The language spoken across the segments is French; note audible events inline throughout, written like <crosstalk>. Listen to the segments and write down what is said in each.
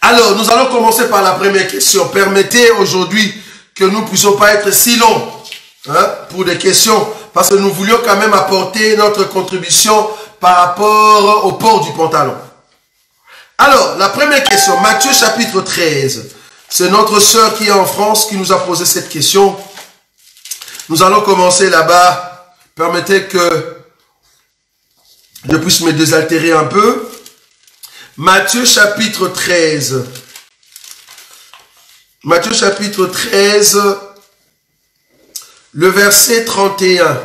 Alors, nous allons commencer par la première question. Permettez aujourd'hui que nous ne puissions pas être si longs hein, pour des questions, parce que nous voulions quand même apporter notre contribution par rapport au port du pantalon. Alors, la première question, Matthieu chapitre 13. C'est notre sœur qui est en France qui nous a posé cette question. Nous allons commencer là-bas. Permettez que je puisse me désaltérer un peu. Matthieu chapitre 13. Matthieu chapitre 13, le verset 31.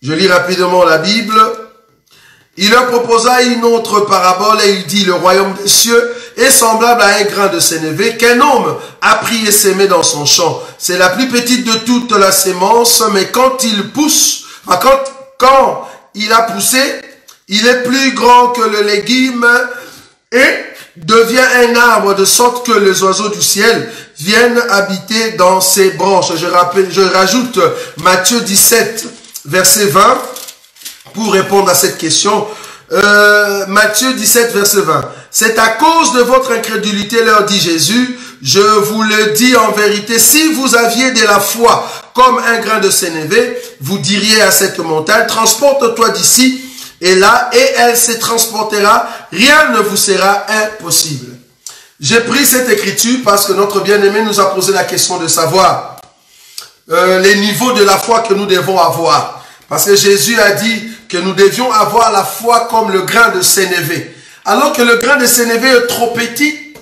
Je lis rapidement la Bible. Il leur proposa une autre parabole et il dit, le royaume des cieux est semblable à un grain de sénévé qu'un homme a pris et s'aimé dans son champ. C'est la plus petite de toute la sémence, mais quand il pousse, quand, il a poussé, il est plus grand que le légume et devient un arbre de sorte que les oiseaux du ciel viennent habiter dans ses branches. Je rajoute Matthieu 17, verset 20 pour répondre à cette question. Euh, Matthieu 17, verset 20. C'est à cause de votre incrédulité, leur dit Jésus, je vous le dis en vérité, si vous aviez de la foi comme un grain de sénévé, vous diriez à cette montagne, transporte-toi d'ici et là, et elle se transportera, rien ne vous sera impossible. J'ai pris cette écriture parce que notre bien-aimé nous a posé la question de savoir euh, les niveaux de la foi que nous devons avoir. Parce que Jésus a dit que nous devions avoir la foi comme le grain de sénévé. Alors que le grain de sénévé est trop petit,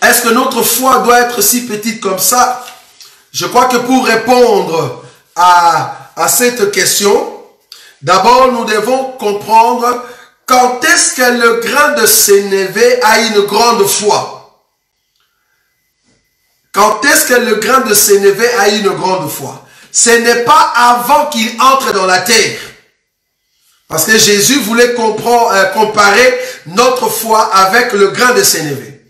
est-ce que notre foi doit être si petite comme ça? Je crois que pour répondre à, cette question, d'abord nous devons comprendre quand est-ce que le grain de sénévé a une grande foi. Quand est-ce que le grain de sénévé a une grande foi? Ce n'est pas avant qu'il entre dans la terre. Parce que Jésus voulait euh, comparer notre foi avec le grain de sénévé.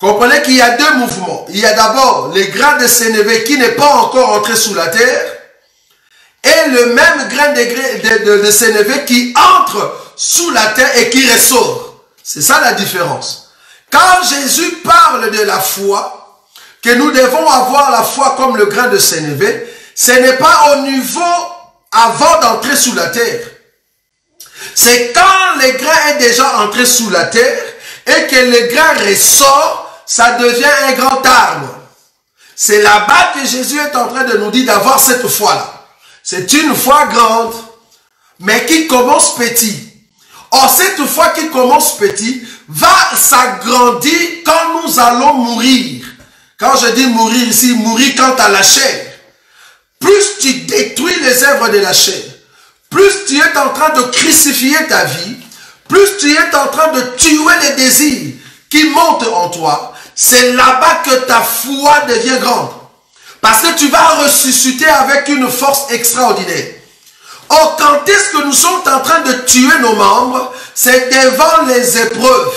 Comprenez qu'il y a deux mouvements. Il y a d'abord le grain de sénévé qui n'est pas encore entré sous la terre et le même grain de, de, de sénévé qui entre sous la terre et qui ressort. C'est ça la différence. Quand Jésus parle de la foi, que nous devons avoir la foi comme le grain de sénévé, ce n'est pas au niveau avant d'entrer sous la terre. C'est quand le grain est déjà entré sous la terre et que le grain ressort, ça devient un grand arbre. C'est là-bas que Jésus est en train de nous dire d'avoir cette foi-là. C'est une foi grande, mais qui commence petit. Or, cette foi qui commence petit va s'agrandir quand nous allons mourir. Quand je dis mourir ici, mourir quant à la chair. Plus tu détruis les œuvres de la chair, plus tu es en train de crucifier ta vie, plus tu es en train de tuer les désirs qui montent en toi, c'est là-bas que ta foi devient grande. Parce que tu vas ressusciter avec une force extraordinaire. Or, quand est-ce que nous sommes en train de tuer nos membres? C'est devant les épreuves.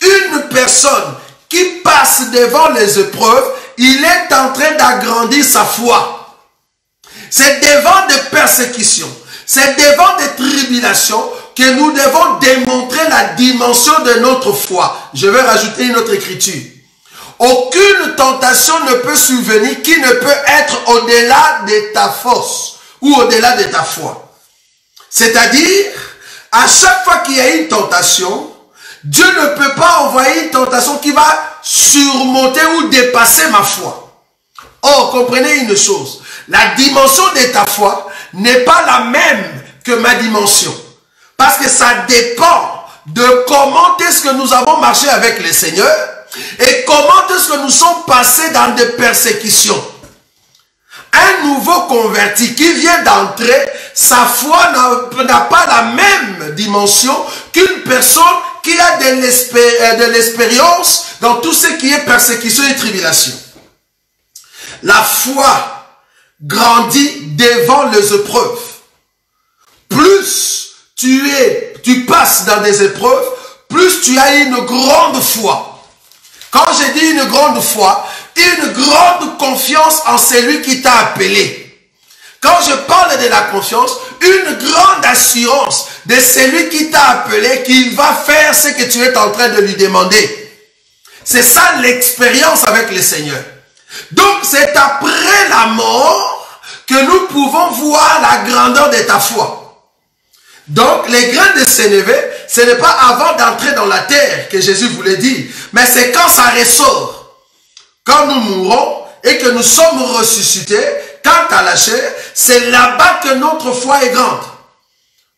Une personne qui passe devant les épreuves, il est en train d'agrandir sa foi. C'est devant des persécutions, c'est devant des tribulations que nous devons démontrer la dimension de notre foi. Je vais rajouter une autre écriture. Aucune tentation ne peut survenir qui ne peut être au-delà de ta force ou au-delà de ta foi. C'est-à-dire, à chaque fois qu'il y a une tentation, Dieu ne peut pas envoyer une tentation qui va surmonter ou dépasser ma foi. Or, comprenez une chose, la dimension de ta foi n'est pas la même que ma dimension. Parce que ça dépend de comment est-ce que nous avons marché avec le Seigneur et comment est-ce que nous sommes passés dans des persécutions. Un nouveau converti qui vient d'entrer, sa foi n'a pas la même dimension qu'une personne qui a euh, de l'expérience dans tout ce qui est persécution et tribulation. La foi grandit devant les épreuves. Plus tu es, tu passes dans des épreuves, plus tu as une grande foi. Quand je dis une grande foi, une grande confiance en celui qui t'a appelé. Quand je parle de la confiance, une grande assurance de celui qui t'a appelé qu'il va faire ce que tu es en train de lui demander. C'est ça l'expérience avec le Seigneur. Donc c'est après la mort que nous pouvons voir la grandeur de ta foi. Donc les grains de Sénévé, ce n'est pas avant d'entrer dans la terre que Jésus voulait dire, mais c'est quand ça ressort. Quand nous mourons et que nous sommes ressuscités, quant à la chair, c'est là-bas que notre foi est grande.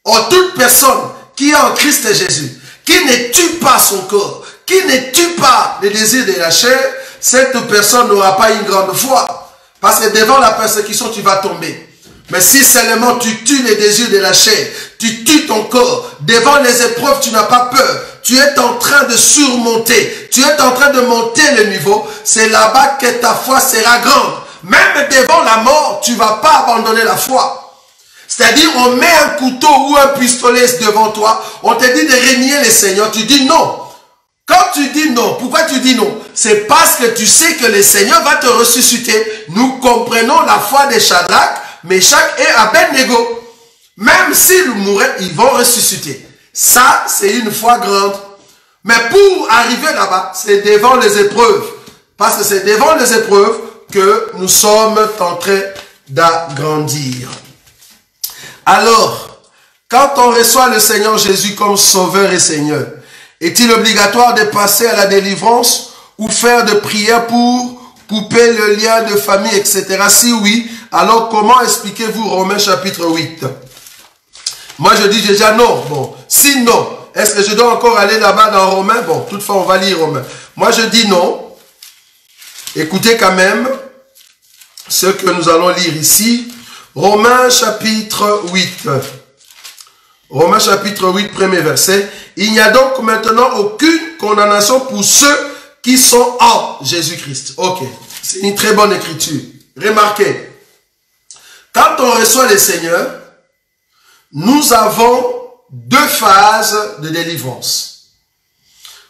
Or, toute personne qui est en Christ Jésus, qui ne tue pas son corps, qui ne tue pas les désirs de la chair, cette personne n'aura pas une grande foi. Parce que devant la persécution, tu vas tomber. Mais si seulement tu tues les désirs de la chair, tu tues ton corps, devant les épreuves, tu n'as pas peur. Tu es en train de surmonter, tu es en train de monter le niveau. C'est là-bas que ta foi sera grande. Même devant la mort, tu vas pas abandonner la foi. C'est-à-dire, on met un couteau ou un pistolet devant toi, on te dit de régner les seigneurs, tu dis non. Quand tu dis non, pourquoi tu dis non? C'est parce que tu sais que le Seigneur va te ressusciter. Nous comprenons la foi de Shadrach, Meshach et Abednego. Même s'ils mouraient, ils vont ressusciter. Ça, c'est une foi grande. Mais pour arriver là-bas, c'est devant les épreuves. Parce que c'est devant les épreuves que nous sommes en train d'agrandir. Alors, quand on reçoit le Seigneur Jésus comme Sauveur et Seigneur, est-il obligatoire de passer à la délivrance ou faire de prières pour couper le lien de famille, etc. Si oui, alors comment expliquez-vous Romains chapitre 8 Moi je dis déjà non. Bon, si non, est-ce que je dois encore aller là-bas dans Romains? Bon, toutefois on va lire Romains. Moi je dis non. Écoutez quand même ce que nous allons lire ici. Romains chapitre 8. Romains chapitre 8, premier verset. Il n'y a donc maintenant aucune condamnation pour ceux qui sont en Jésus-Christ. Ok, c'est une très bonne écriture. Remarquez, quand on reçoit le Seigneur, nous avons deux phases de délivrance.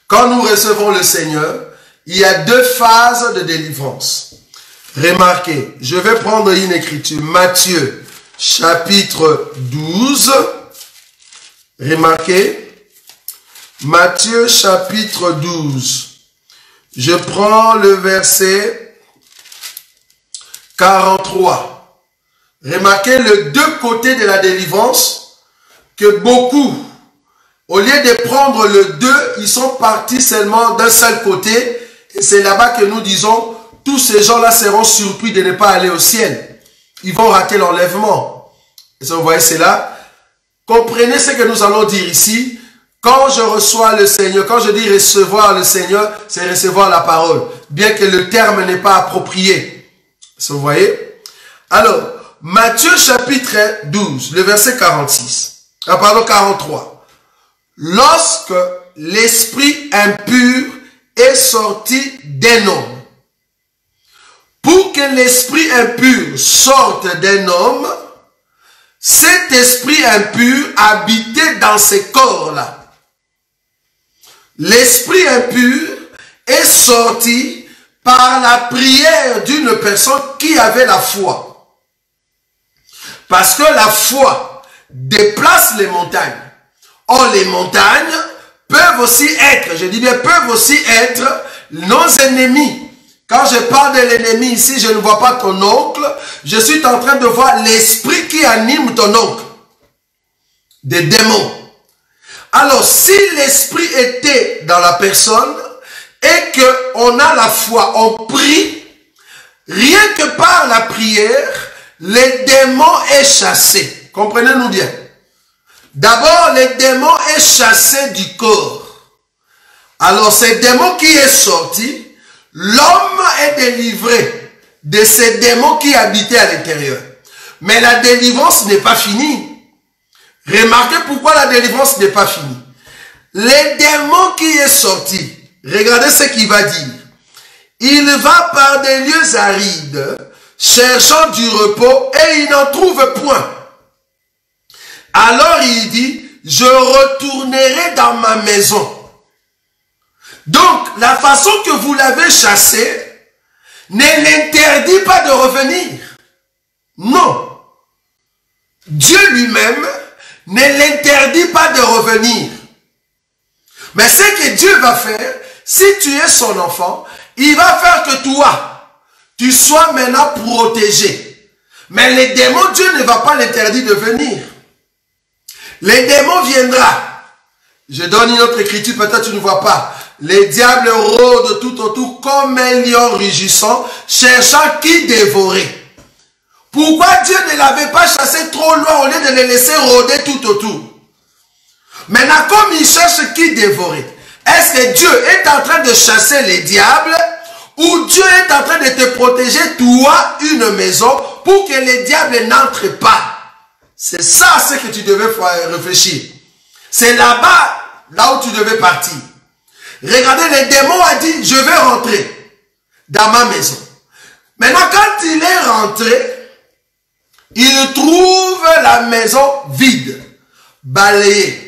Quand nous recevons le Seigneur, il y a deux phases de délivrance. Remarquez, je vais prendre une écriture. Matthieu, chapitre 12. Remarquez, Matthieu chapitre 12. Je prends le verset 43. Remarquez les deux côtés de la délivrance que beaucoup, au lieu de prendre le deux, ils sont partis seulement d'un seul côté. Et c'est là-bas que nous disons, tous ces gens-là seront surpris de ne pas aller au ciel. Ils vont rater l'enlèvement. Vous voyez, c'est là. Comprenez ce que nous allons dire ici. Quand je reçois le Seigneur, quand je dis recevoir le Seigneur, c'est recevoir la parole. Bien que le terme n'est pas approprié. Vous voyez? Alors, Matthieu chapitre 12, le verset 46. Ah, pardon, 43. Lorsque l'esprit impur est sorti d'un homme, pour que l'esprit impur sorte d'un homme, cet esprit impur habitait dans ce corps-là. L'esprit impur est sorti par la prière d'une personne qui avait la foi. Parce que la foi déplace les montagnes. Or, les montagnes peuvent aussi être, je dis bien, peuvent aussi être nos ennemis. Quand je parle de l'ennemi ici, je ne vois pas ton oncle. Je suis en train de voir l'esprit qui anime ton oncle. Des démons. Alors, si l'esprit était dans la personne et que on a la foi, on prie, rien que par la prière, les démons est chassé. Comprenez-nous bien. D'abord, les démons est chassé du corps. Alors, ces démons qui est sorti, l'homme est délivré de ces démons qui habitaient à l'intérieur. Mais la délivrance n'est pas finie. Remarquez pourquoi la délivrance n'est pas finie. Les démons qui est sorti, regardez ce qu'il va dire. Il va par des lieux arides, cherchant du repos, et il n'en trouve point. Alors il dit, je retournerai dans ma maison. Donc, la façon que vous l'avez chassé ne l'interdit pas de revenir. Non. Dieu lui-même ne l'interdit pas de revenir. Mais ce que Dieu va faire, si tu es son enfant, il va faire que toi, tu sois maintenant protégé. Mais les démons, Dieu ne va pas l'interdire de venir. Les démons viendra. Je donne une autre écriture, peut-être tu ne vois pas. Les diables rôdent tout autour comme un lion rugissant, cherchant qui dévorer. Pourquoi Dieu ne l'avait pas chassé trop loin au lieu de le laisser rôder tout autour? Maintenant, comme il cherche qui dévorer, est-ce que Dieu est en train de chasser les diables ou Dieu est en train de te protéger, toi, une maison, pour que les diables n'entrent pas? C'est ça ce que tu devais réfléchir. C'est là-bas, là où tu devais partir. Regardez, le démon a dit, je vais rentrer dans ma maison. Maintenant, quand il est rentré, il trouve la maison vide, balayée.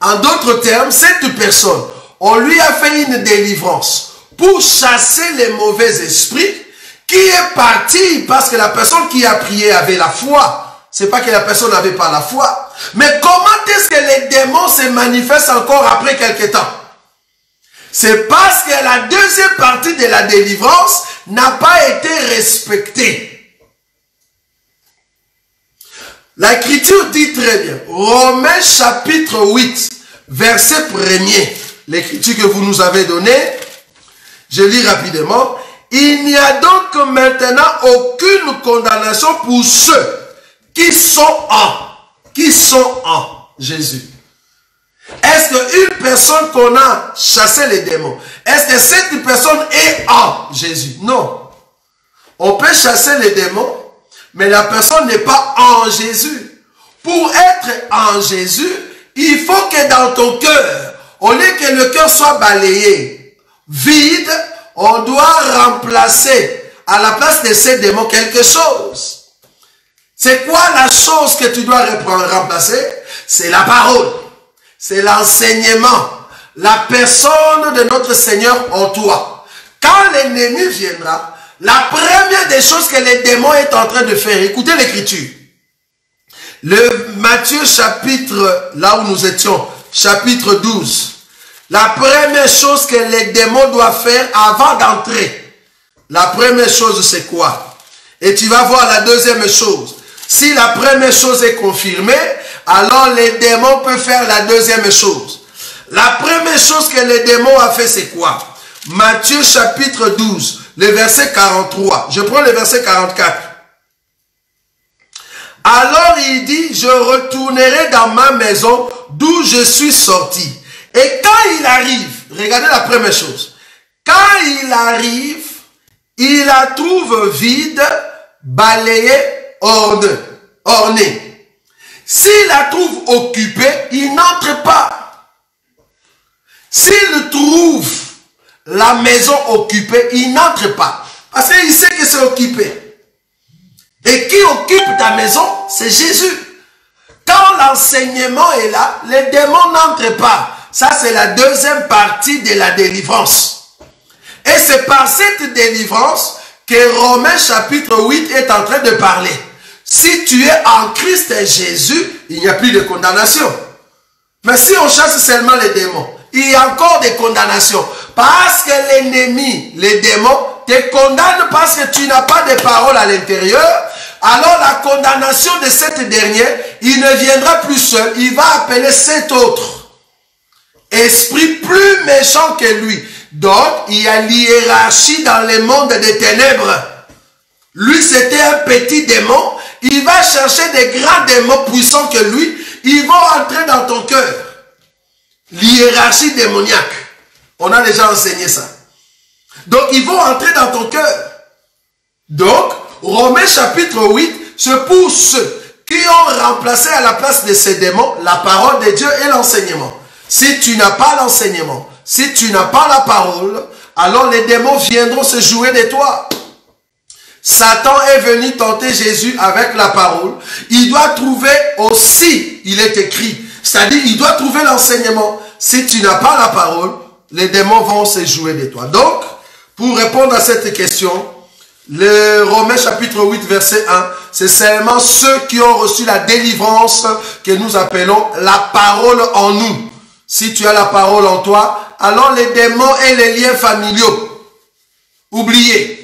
En d'autres termes, cette personne, on lui a fait une délivrance pour chasser les mauvais esprits qui est parti parce que la personne qui a prié avait la foi. C'est pas que la personne n'avait pas la foi. Mais comment est-ce que les démons se manifestent encore après quelque temps? C'est parce que la deuxième partie de la délivrance n'a pas été respectée. L'écriture dit très bien, Romains chapitre 8, verset 1er, l'écriture que vous nous avez donnée, je lis rapidement, il n'y a donc maintenant aucune condamnation pour ceux qui sont en, qui sont en Jésus. Est-ce qu'une personne qu'on a chassé les démons, est-ce que cette personne est en Jésus? Non. On peut chasser les démons, mais la personne n'est pas en Jésus. Pour être en Jésus, il faut que dans ton cœur, au lieu que le cœur soit balayé, vide, on doit remplacer à la place de ces démons quelque chose. C'est quoi la chose que tu dois remplacer? C'est la parole. C'est l'enseignement. La personne de notre Seigneur en toi. Quand l'ennemi viendra, la première des choses que les démons est en train de faire, écoutez l'écriture. Le Matthieu chapitre, là où nous étions, chapitre 12. La première chose que les démons doivent faire avant d'entrer, la première chose c'est quoi? Et tu vas voir la deuxième chose. Si la première chose est confirmée, alors les démons peuvent faire la deuxième chose. La première chose que les démons ont fait, c'est quoi? Matthieu chapitre 12, le verset 43. Je prends le verset 44. Alors il dit, je retournerai dans ma maison d'où je suis sorti. Et quand il arrive, regardez la première chose. Quand il arrive, il la trouve vide, balayée, ornée. S'il la trouve occupée, il n'entre pas. S'il trouve la maison occupée, il n'entre pas. Parce qu'il sait que c'est occupé. Et qui occupe ta maison, c'est Jésus. Quand l'enseignement est là, les démons n'entrent pas. Ça, c'est la deuxième partie de la délivrance. Et c'est par cette délivrance que Romains chapitre 8 est en train de parler. Si tu es en Christ et Jésus, il n'y a plus de condamnation. Mais si on chasse seulement les démons, il y a encore des condamnations. Parce que l'ennemi, les démons, te condamnent parce que tu n'as pas de parole à l'intérieur. Alors la condamnation de cette dernière, il ne viendra plus seul. Il va appeler cet autre. Esprit plus méchant que lui. Donc, il y a l'hiérarchie dans le monde des ténèbres. Lui, c'était un petit démon. Il va chercher des grands démons puissants que lui. Ils vont entrer dans ton cœur. L'hiérarchie démoniaque. On a déjà enseigné ça. Donc, ils vont entrer dans ton cœur. Donc, Romains chapitre 8, c'est pour ceux qui ont remplacé à la place de ces démons la parole de Dieu et l'enseignement? Si tu n'as pas l'enseignement, si tu n'as pas la parole, alors les démons viendront se jouer de toi. Satan est venu tenter Jésus avec la parole. Il doit trouver aussi, il est écrit, c'est-à-dire il doit trouver l'enseignement. Si tu n'as pas la parole, les démons vont se jouer de toi. Donc, pour répondre à cette question, Le Romains chapitre 8 verset 1, c'est seulement ceux qui ont reçu la délivrance que nous appelons la parole en nous. Si tu as la parole en toi, alors les démons et les liens familiaux, oubliez,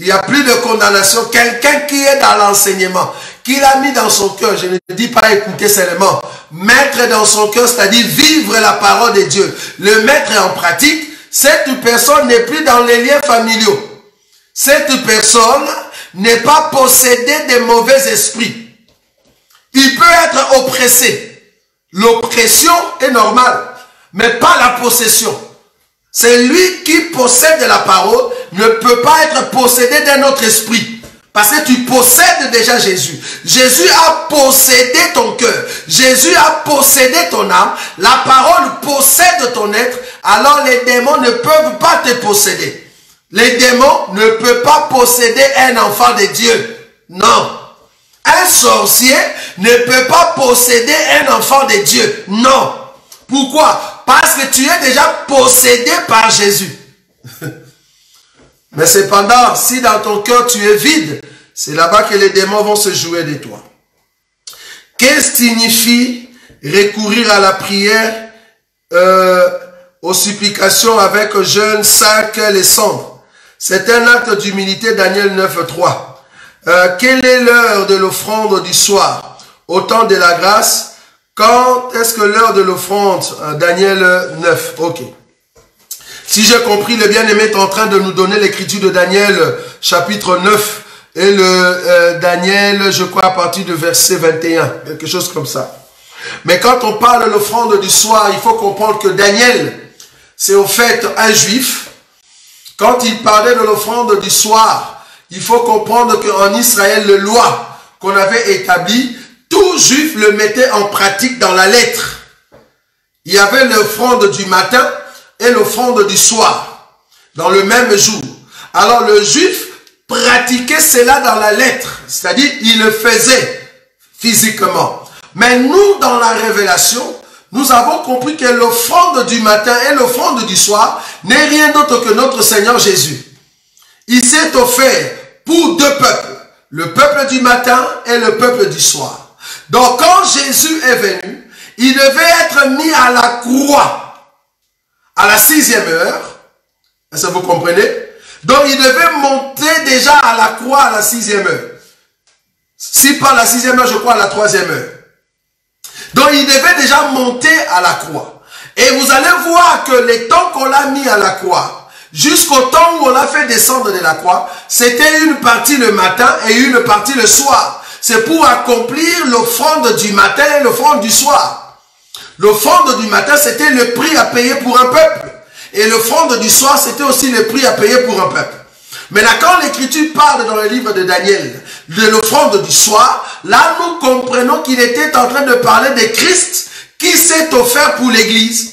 il n'y a plus de condamnation. Quelqu'un qui est dans l'enseignement, qui l'a mis dans son cœur, je ne dis pas écouter seulement, mettre dans son cœur, c'est-à-dire vivre la parole de Dieu, le mettre en pratique, cette personne n'est plus dans les liens familiaux. Cette personne n'est pas possédée de mauvais esprits. Il peut être oppressé. L'oppression est normale, mais pas la possession. C'est lui qui possède la parole, ne peut pas être possédé d'un autre esprit. Parce que tu possèdes déjà Jésus. Jésus a possédé ton cœur. Jésus a possédé ton âme. La parole possède ton être. Alors les démons ne peuvent pas te posséder. Les démons ne peuvent pas posséder un enfant de Dieu. Non. Un sorcier ne peut pas posséder un enfant de Dieu. Non. Pourquoi? Parce que tu es déjà possédé par Jésus. Mais cependant, si dans ton cœur tu es vide, c'est là-bas que les démons vont se jouer de toi. Qu'est-ce que signifie recourir à la prière, euh, aux supplications avec jeûne, sac et cendres? C'est un acte d'humilité, Daniel 9.3. Euh, quelle est l'heure de l'offrande du soir? Au temps de la grâce? Quand est-ce que l'heure de l'offrande euh, Daniel 9. Ok. Si j'ai compris, le bien-aimé est en train de nous donner l'écriture de Daniel chapitre 9 et le euh, Daniel, je crois, à partir du verset 21, quelque chose comme ça. Mais quand on parle de l'offrande du soir, il faut comprendre que Daniel, c'est au fait un juif. Quand il parlait de l'offrande du soir, il faut comprendre qu'en Israël, le loi qu'on avait établie, tout juif le mettait en pratique dans la lettre. Il y avait l'offrande du matin, et l'offrande du soir, dans le même jour. Alors le juif pratiquait cela dans la lettre, c'est-à-dire il le faisait physiquement. Mais nous, dans la révélation, nous avons compris que l'offrande du matin et l'offrande du soir n'est rien d'autre que notre Seigneur Jésus. Il s'est offert pour deux peuples, le peuple du matin et le peuple du soir. Donc quand Jésus est venu, il devait être mis à la croix à la sixième heure. Est-ce que vous comprenez? Donc il devait monter déjà à la croix à la sixième heure. Si pas la sixième heure, je crois à la troisième heure. Donc il devait déjà monter à la croix. Et vous allez voir que les temps qu'on l'a mis à la croix, jusqu'au temps où on l'a fait descendre de la croix, c'était une partie le matin et une partie le soir. C'est pour accomplir l'offrande du matin et l'offrande du soir. L'offrande du matin, c'était le prix à payer pour un peuple. Et l'offrande du soir, c'était aussi le prix à payer pour un peuple. Mais là, quand l'Écriture parle dans le livre de Daniel de l'offrande du soir, là, nous comprenons qu'il était en train de parler de Christ qui s'est offert pour l'Église.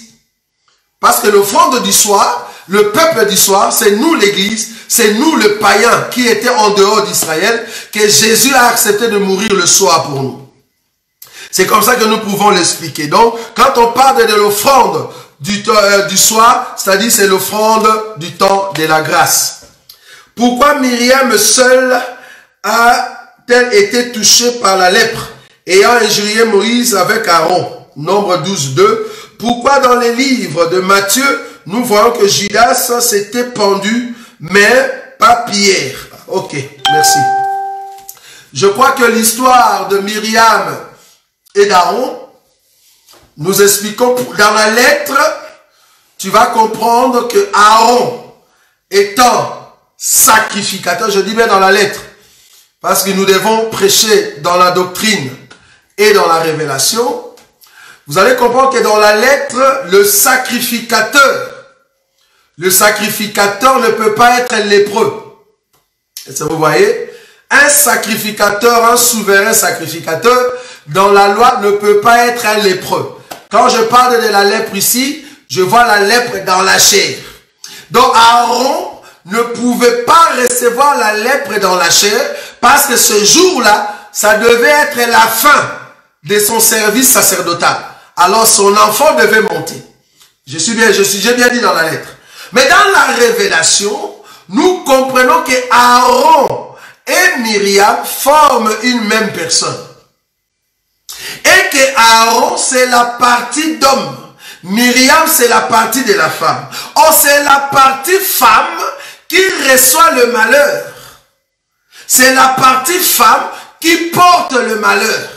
Parce que l'offrande du soir, le peuple du soir, c'est nous l'Église, c'est nous le païen qui était en dehors d'Israël, que Jésus a accepté de mourir le soir pour nous. C'est comme ça que nous pouvons l'expliquer. Donc, quand on parle de l'offrande du, euh, soir, c'est-à-dire c'est l'offrande du temps de la grâce. Pourquoi Myriam seule a-t-elle été touchée par la lèpre, ayant injurié Moïse avec Aaron? Nombre 12, 2. Pourquoi dans les livres de Matthieu, nous voyons que Judas s'était pendu, mais pas Pierre? Ok, merci. Je crois que l'histoire de Myriam et d'Aaron, nous expliquons dans la lettre, tu vas comprendre que Aaron étant sacrificateur, je dis bien dans la lettre, parce que nous devons prêcher dans la doctrine et dans la révélation, vous allez comprendre que dans la lettre, le sacrificateur, le sacrificateur ne peut pas être lépreux. Est-ce que vous voyez? Un sacrificateur, un souverain sacrificateur, dans la loi ne peut pas être un lépreux. Quand je parle de la lèpre ici, je vois la lèpre dans la chair. Donc Aaron ne pouvait pas recevoir la lèpre dans la chair parce que ce jour-là, ça devait être la fin de son service sacerdotal. Alors son enfant devait monter. Je suis bien, je suis, j'ai bien dit dans la lettre. Mais dans la révélation, nous comprenons que Aaron et Myriam forment une même personne. Et que Aaron, c'est la partie d'homme. Myriam, c'est la partie de la femme. Or, c'est la partie femme qui reçoit le malheur. C'est la partie femme qui porte le malheur.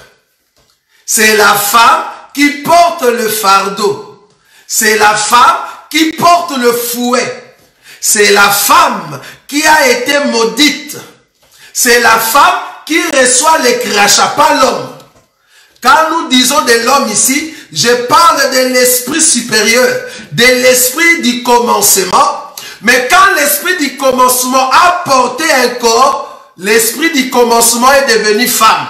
C'est la femme qui porte le fardeau. C'est la femme qui porte le fouet. C'est la femme qui a été maudite. C'est la femme qui reçoit les crachats, pas l'homme. Quand nous disons de l'homme ici, je parle de l'esprit supérieur, de l'esprit du commencement. Mais quand l'esprit du commencement a porté un corps, l'esprit du commencement est devenu femme.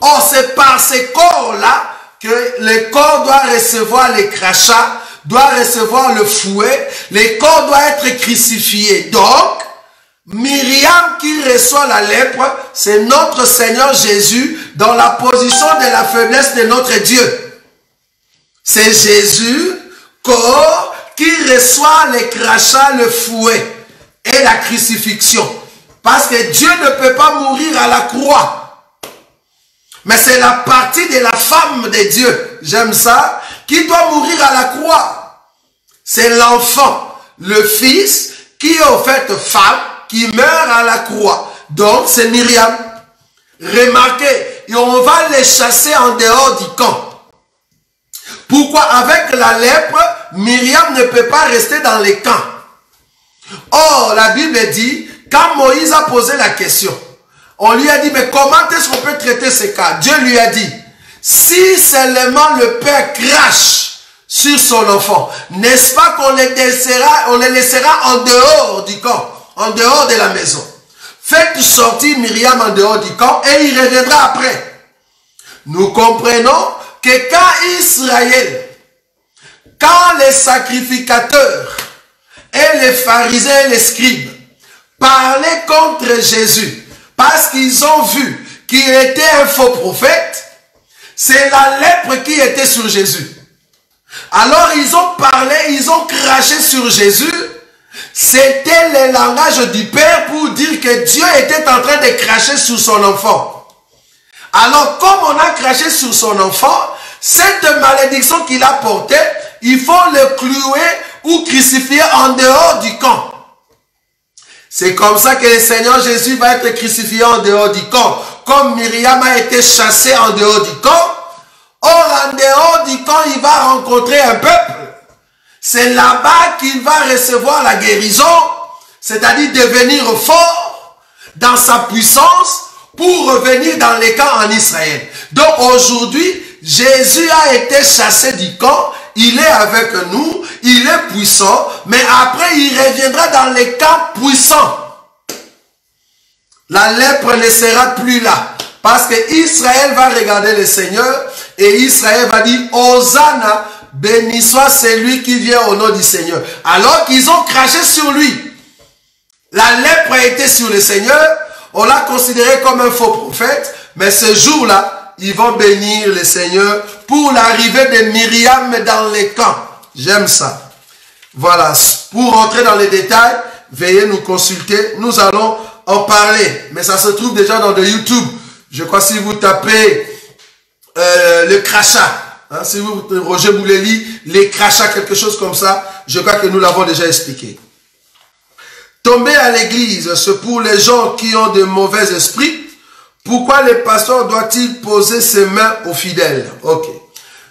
Or, c'est par ces corps-là que le corps doit recevoir les crachats, doit recevoir le fouet, le corps doit être crucifié. Donc, Myriam qui reçoit la lèpre, c'est notre Seigneur Jésus dans la position de la faiblesse de notre Dieu. C'est Jésus, corps, qui reçoit les crachats, le fouet et la crucifixion. Parce que Dieu ne peut pas mourir à la croix. Mais c'est la partie de la femme de Dieu, j'aime ça, qui doit mourir à la croix. C'est l'enfant, le fils, qui est au fait femme, qui meurt à la croix. Donc, c'est Myriam. Remarquez, et on va les chasser en dehors du camp. Pourquoi Avec la lèpre, Myriam ne peut pas rester dans les camps? Or, la Bible dit, quand Moïse a posé la question, on lui a dit, mais comment est-ce qu'on peut traiter ces cas? Dieu lui a dit, si seulement le père crache sur son enfant, n'est-ce pas qu'on les laissera, les laissera en dehors du camp en dehors de la maison? Faites sortir Myriam en dehors du camp et il reviendra après. Nous comprenons que quand Israël, quand les sacrificateurs et les pharisiens et les scribes parlaient contre Jésus parce qu'ils ont vu qu'il était un faux prophète, c'est la lèpre qui était sur Jésus. Alors ils ont parlé, ils ont craché sur Jésus c'était le langage du Père pour dire que Dieu était en train de cracher sur son enfant. Alors, comme on a craché sur son enfant, cette malédiction qu'il a portée, il faut le clouer ou crucifier en dehors du camp. C'est comme ça que le Seigneur Jésus va être crucifié en dehors du camp. Comme Myriam a été chassée en dehors du camp, or en dehors du camp, il va rencontrer un peuple c'est là-bas qu'il va recevoir la guérison, c'est-à-dire devenir fort dans sa puissance pour revenir dans les camps en Israël. Donc aujourd'hui, Jésus a été chassé du camp, il est avec nous, il est puissant, mais après il reviendra dans les camps puissants. La lèpre ne sera plus là. Parce que Israël va regarder le Seigneur et Israël va dire, Hosanna, béni soit celui qui vient au nom du Seigneur. Alors qu'ils ont craché sur lui. La lèpre a été sur le Seigneur. On l'a considéré comme un faux prophète. Mais ce jour-là, ils vont bénir le Seigneur pour l'arrivée de Myriam dans les camps. J'aime ça. Voilà. Pour rentrer dans les détails, veuillez nous consulter. Nous allons en parler. Mais ça se trouve déjà dans le YouTube. Je crois si vous tapez euh, le crachat, Hein, si vous, Roger Bouleli, les crachats, quelque chose comme ça, je crois que nous l'avons déjà expliqué. Tomber à l'église, c'est pour les gens qui ont de mauvais esprits. Pourquoi le pasteur doit-il poser ses mains aux fidèles? Ok.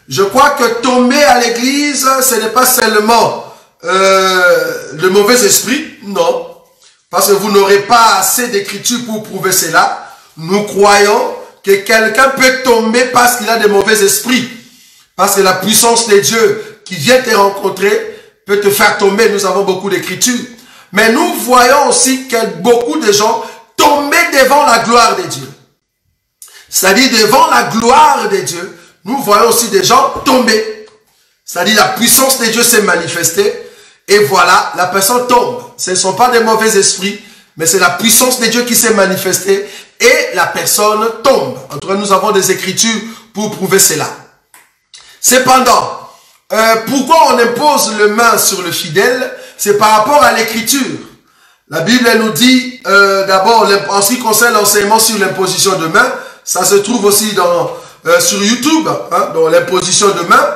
Je crois que tomber à l'église, ce n'est pas seulement euh, le mauvais esprit, non. Parce que vous n'aurez pas assez d'écriture pour prouver cela. Nous croyons que quelqu'un peut tomber parce qu'il a de mauvais esprits. Parce que la puissance de Dieu qui vient te rencontrer peut te faire tomber. Nous avons beaucoup d'écritures. Mais nous voyons aussi que beaucoup de gens tombaient devant la gloire de Dieu. C'est-à-dire devant la gloire de Dieu, nous voyons aussi des gens tomber. C'est-à-dire la puissance de Dieu s'est manifestée et voilà, la personne tombe. Ce ne sont pas des mauvais esprits, mais c'est la puissance de Dieu qui s'est manifestée et la personne tombe. En tout cas, nous avons des écritures pour prouver cela. Cependant, euh, pourquoi on impose le main sur le fidèle? C'est par rapport à l'écriture. La Bible nous dit euh, d'abord, en ce qui concerne l'enseignement sur l'imposition de main, ça se trouve aussi dans, euh, sur YouTube, hein, dans l'imposition de main.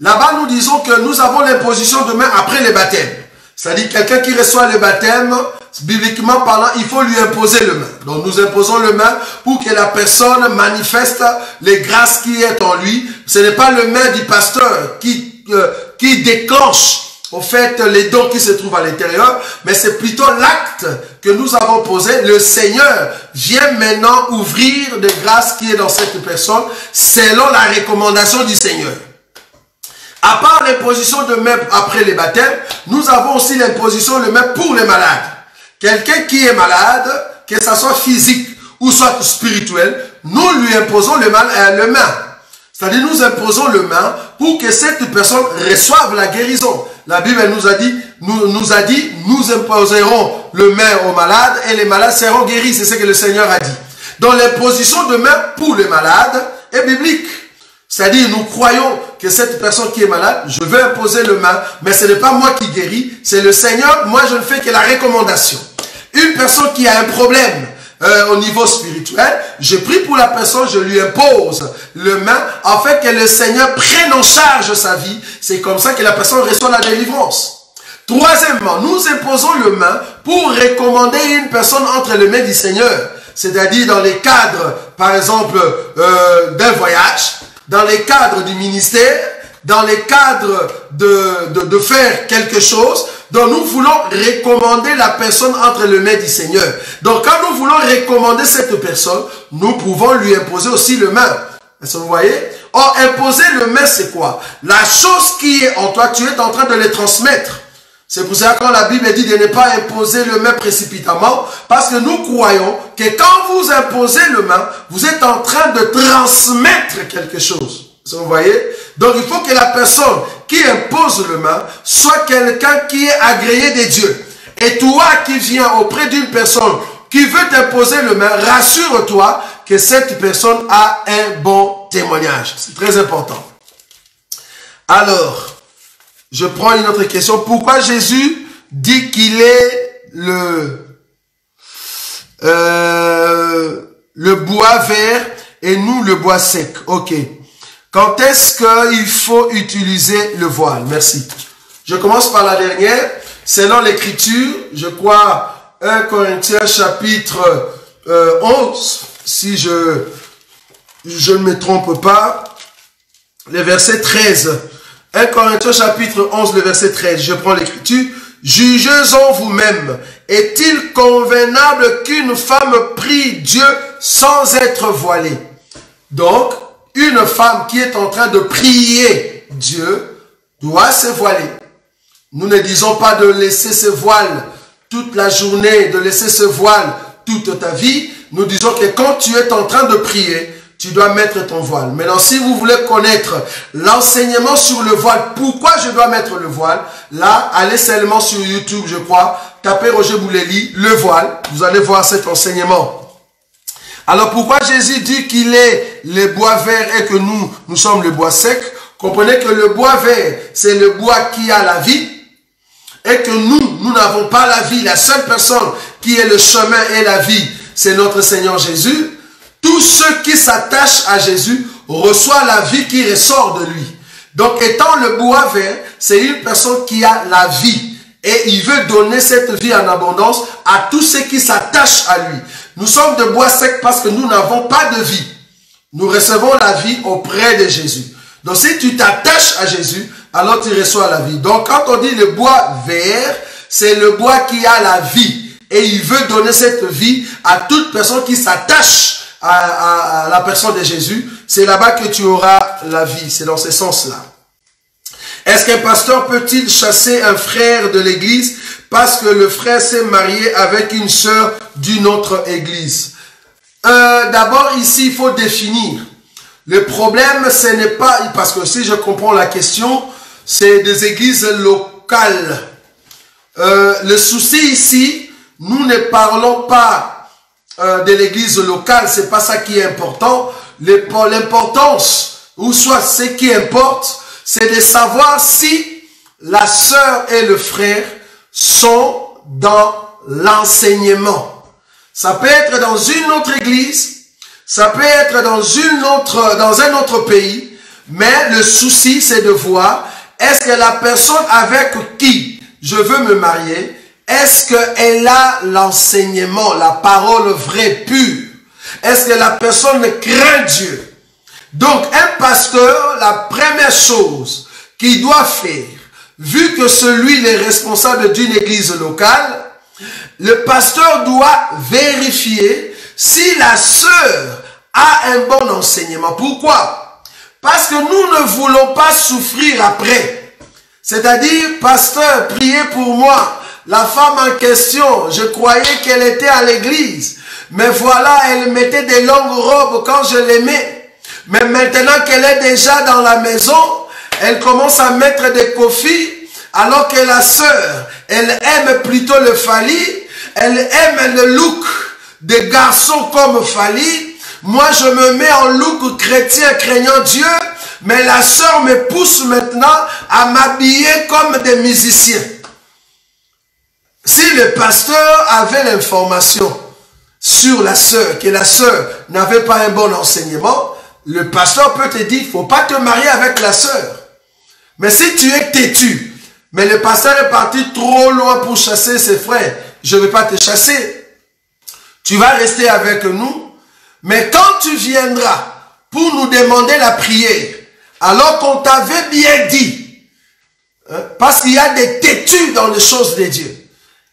Là-bas, nous disons que nous avons l'imposition de main après les baptêmes. C'est-à-dire quelqu'un qui reçoit le baptême, bibliquement parlant, il faut lui imposer le main. Donc nous imposons le main pour que la personne manifeste les grâces qui est en lui. Ce n'est pas le main du pasteur qui, euh, qui déclenche au fait les dons qui se trouvent à l'intérieur, mais c'est plutôt l'acte que nous avons posé. Le Seigneur vient maintenant ouvrir des grâces qui est dans cette personne selon la recommandation du Seigneur. À part l'imposition de main après les baptêmes, nous avons aussi l'imposition de main pour les malades. Quelqu'un qui est malade, que ce soit physique ou soit spirituel, nous lui imposons le, mal, euh, le main. C'est-à-dire nous imposons le main pour que cette personne reçoive la guérison. La Bible nous a dit, nous, nous a dit, nous imposerons le main aux malades et les malades seront guéris. C'est ce que le Seigneur a dit. Donc l'imposition de main pour les malades est biblique. C'est-à-dire, nous croyons que cette personne qui est malade, je vais imposer le main, mais ce n'est pas moi qui guéris, c'est le Seigneur. Moi, je ne fais que la recommandation. Une personne qui a un problème euh, au niveau spirituel, je prie pour la personne, je lui impose le main, afin que le Seigneur prenne en charge sa vie. C'est comme ça que la personne reçoit la délivrance. Troisièmement, nous imposons le main pour recommander une personne entre les mains du Seigneur. C'est-à-dire dans les cadres, par exemple, euh, d'un voyage, dans les cadres du ministère, dans les cadres de, de, de, faire quelque chose, donc nous voulons recommander la personne entre les mains du Seigneur. Donc quand nous voulons recommander cette personne, nous pouvons lui imposer aussi le main. Est-ce que vous voyez? Or, imposer le main, c'est quoi? La chose qui est en toi, tu es en train de les transmettre. C'est pour ça que quand la Bible dit de ne pas imposer le main précipitamment, parce que nous croyons que quand vous imposez le main, vous êtes en train de transmettre quelque chose. Vous voyez? Donc il faut que la personne qui impose le main soit quelqu'un qui est agréé des dieux. Et toi qui viens auprès d'une personne qui veut t'imposer le main, rassure-toi que cette personne a un bon témoignage. C'est très important. Alors, je prends une autre question. Pourquoi Jésus dit qu'il est le, euh, le bois vert et nous le bois sec? Ok. Quand est-ce qu'il faut utiliser le voile? Merci. Je commence par la dernière. Selon l'écriture, je crois 1 Corinthiens chapitre 11, euh, si je, je ne me trompe pas, le verset 13. 1 Corinthiens chapitre 11, le verset 13, je prends l'écriture. Jugez-en vous-même. Est-il convenable qu'une femme prie Dieu sans être voilée? Donc, une femme qui est en train de prier Dieu doit se voiler. Nous ne disons pas de laisser ce voile toute la journée, de laisser ce voile toute ta vie. Nous disons que quand tu es en train de prier, tu dois mettre ton voile. Maintenant, si vous voulez connaître l'enseignement sur le voile, pourquoi je dois mettre le voile, là, allez seulement sur YouTube, je crois, tapez Roger Bouleli, le voile, vous allez voir cet enseignement. Alors pourquoi Jésus dit qu'il est le bois vert et que nous, nous sommes le bois sec? Comprenez que le bois vert, c'est le bois qui a la vie et que nous, nous n'avons pas la vie. La seule personne qui est le chemin et la vie, c'est notre Seigneur Jésus. Tous ceux qui s'attachent à Jésus reçoivent la vie qui ressort de lui. Donc, étant le bois vert, c'est une personne qui a la vie. Et il veut donner cette vie en abondance à tous ceux qui s'attachent à lui. Nous sommes de bois sec parce que nous n'avons pas de vie. Nous recevons la vie auprès de Jésus. Donc, si tu t'attaches à Jésus, alors tu reçois la vie. Donc, quand on dit le bois vert, c'est le bois qui a la vie. Et il veut donner cette vie à toute personne qui s'attache à, la personne de Jésus, c'est là-bas que tu auras la vie. C'est dans ce sens-là. Est-ce qu'un pasteur peut-il chasser un frère de l'église parce que le frère s'est marié avec une sœur d'une autre église euh, D'abord, ici, il faut définir. Le problème, ce n'est pas, parce que si je comprends la question, c'est des églises locales. Euh, le souci ici, nous ne parlons pas euh, de l'église locale, c'est pas ça qui est important. L'importance, ou soit ce qui importe, c'est de savoir si la sœur et le frère sont dans l'enseignement. Ça peut être dans une autre église, ça peut être dans une autre, dans un autre pays, mais le souci c'est de voir est-ce que la personne avec qui je veux me marier, est-ce qu'elle a l'enseignement, la parole vraie, pure? Est-ce que la personne craint Dieu? Donc un pasteur, la première chose qu'il doit faire, vu que celui est responsable d'une église locale, le pasteur doit vérifier si la sœur a un bon enseignement. Pourquoi? Parce que nous ne voulons pas souffrir après. C'est-à-dire, pasteur, priez pour moi. La femme en question, je croyais qu'elle était à l'église. Mais voilà, elle mettait des longues robes quand je l'aimais. Mais maintenant qu'elle est déjà dans la maison, elle commence à mettre des coffres alors que la sœur, elle aime plutôt le Fali, elle aime le look des garçons comme Fali. Moi, je me mets en look chrétien, craignant Dieu, mais la sœur me pousse maintenant à m'habiller comme des musiciens. Si le pasteur avait l'information sur la sœur, que la sœur n'avait pas un bon enseignement, le pasteur peut te dire, faut pas te marier avec la sœur. Mais si tu es têtu, mais le pasteur est parti trop loin pour chasser ses frères, je ne vais pas te chasser. Tu vas rester avec nous. Mais quand tu viendras pour nous demander la prière, alors qu'on t'avait bien dit, hein, parce qu'il y a des têtus dans les choses de Dieu,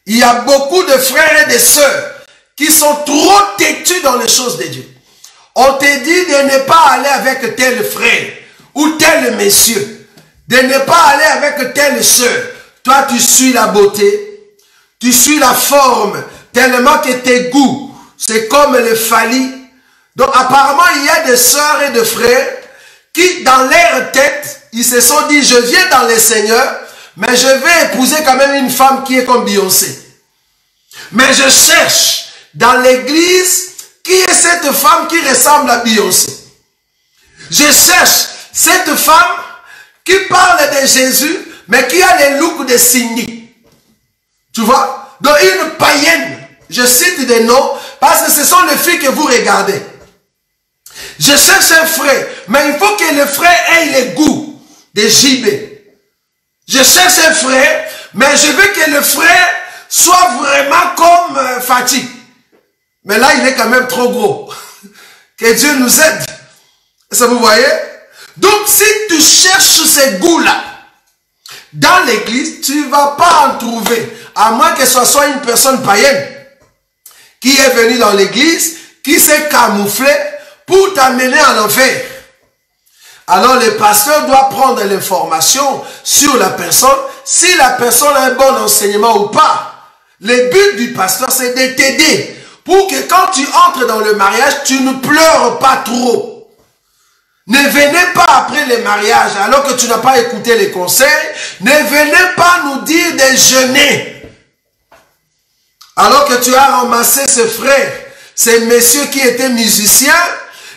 il y a beaucoup de frères et de sœurs qui sont trop têtus dans les choses de Dieu. On te dit de ne pas aller avec tel frère ou tel monsieur, de ne pas aller avec telle sœur. Toi, tu suis la beauté, tu suis la forme, tellement que tes goûts, c'est comme le fali. Donc apparemment, il y a des sœurs et des frères qui, dans leur tête, ils se sont dit, je viens dans le Seigneur, mais je vais épouser quand même une femme qui est comme Beyoncé. Mais je cherche dans l'église qui est cette femme qui ressemble à Beyoncé. Je cherche cette femme qui parle de Jésus, mais qui a les looks de Cindy. Tu vois? Donc une païenne, je cite des noms, parce que ce sont les filles que vous regardez. Je cherche un frère, mais il faut que le frère ait les goûts de JB. Je cherche un frère, mais je veux que le frère soit vraiment comme euh, Fatih. Mais là, il est quand même trop gros. <laughs> Que Dieu nous aide. Ça vous voyez? Donc, si tu cherches ces goûts-là dans l'église, tu ne vas pas en trouver. À moins que ce soit une personne païenne qui est venue dans l'église, qui s'est camouflé pour t'amener en enfer. Alors le pasteur doit prendre l'information sur la personne, si la personne a un bon enseignement ou pas. Le but du pasteur, c'est de t'aider pour que quand tu entres dans le mariage, tu ne pleures pas trop. Ne venez pas après le mariage alors que tu n'as pas écouté les conseils. Ne venez pas nous dire de jeûner. Alors que tu as ramassé ce frère, ce monsieur qui était musicien,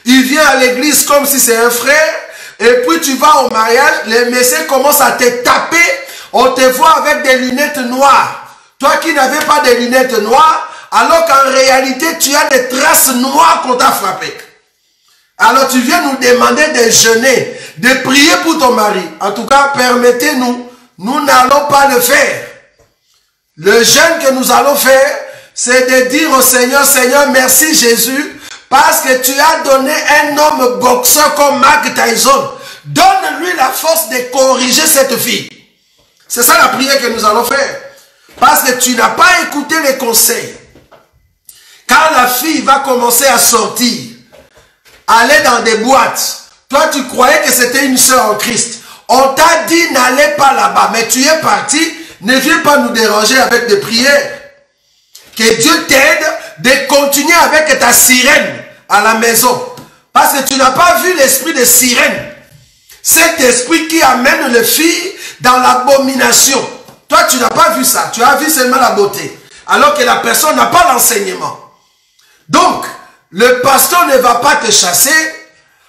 il vient à l'église comme si c'est un frère, et puis tu vas au mariage, les messieurs commencent à te taper, on te voit avec des lunettes noires. Toi qui n'avais pas de lunettes noires, alors qu'en réalité, tu as des traces noires qu'on t'a frappé. Alors tu viens nous demander de jeûner, de prier pour ton mari. En tout cas, permettez-nous, nous n'allons pas le faire. Le jeûne que nous allons faire, c'est de dire au Seigneur, Seigneur, merci Jésus, parce que tu as donné un homme boxeur comme Mark Tyson. Donne-lui la force de corriger cette fille. C'est ça la prière que nous allons faire. Parce que tu n'as pas écouté les conseils. Quand la fille va commencer à sortir, aller dans des boîtes, toi tu croyais que c'était une soeur en Christ. On t'a dit n'allez pas là-bas, mais tu es parti, ne viens pas nous déranger avec des prières. Que Dieu t'aide de continuer avec ta sirène à la maison. Parce que tu n'as pas vu l'esprit de sirène. Cet esprit qui amène les filles dans l'abomination. Toi, tu n'as pas vu ça. Tu as vu seulement la beauté. Alors que la personne n'a pas l'enseignement. Donc, le pasteur ne va pas te chasser,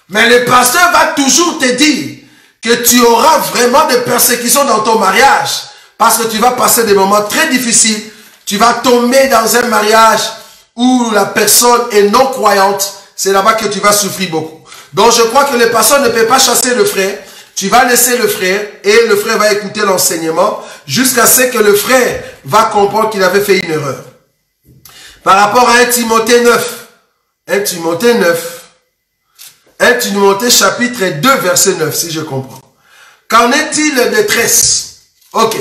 mais le pasteur va toujours te dire que tu auras vraiment des persécutions dans ton mariage. Parce que tu vas passer des moments très difficiles tu vas tomber dans un mariage où la personne est non croyante, c'est là-bas que tu vas souffrir beaucoup. Donc je crois que les personnes ne peuvent pas chasser le frère. Tu vas laisser le frère et le frère va écouter l'enseignement jusqu'à ce que le frère va comprendre qu'il avait fait une erreur. Par rapport à 1 Timothée 9, 1 Timothée 9, 1 Timothée chapitre 2 verset 9 si je comprends? Qu'en est-il de tresse? Ok.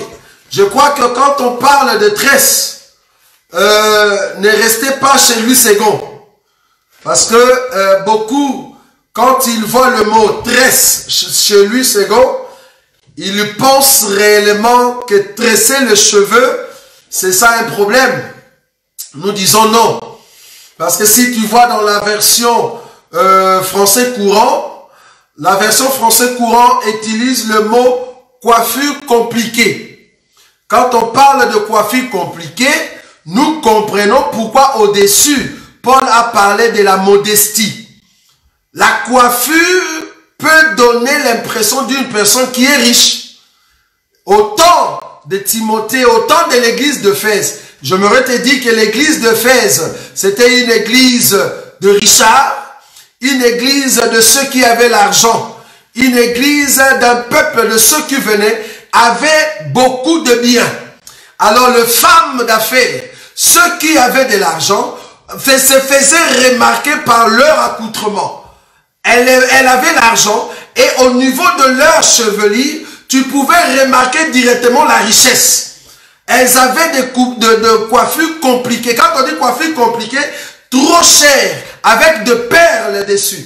Je crois que quand on parle de tresse, euh, ne restez pas chez lui second. Parce que euh, beaucoup, quand ils voient le mot tresse chez lui second, ils pensent réellement que tresser les cheveux, c'est ça un problème. Nous disons non. Parce que si tu vois dans la version euh, français courant, la version français courant utilise le mot coiffure compliquée. Quand on parle de coiffure compliquée, nous comprenons pourquoi au-dessus, Paul a parlé de la modestie. La coiffure peut donner l'impression d'une personne qui est riche. Au temps de Timothée, au temps de l'église de Fès, je me te dit que l'église de c'était une église de Richard, une église de ceux qui avaient l'argent, une église d'un peuple de ceux qui venaient, avait beaucoup de biens. Alors les femmes d'affaires, ceux qui avaient de l'argent, se faisaient remarquer par leur accoutrement. Elle, elle avait l'argent et au niveau de leur chevelure, tu pouvais remarquer directement la richesse. Elles avaient des coupes de, coiffures compliquées. Quand on dit coiffure compliquée, trop cher, avec de perles dessus.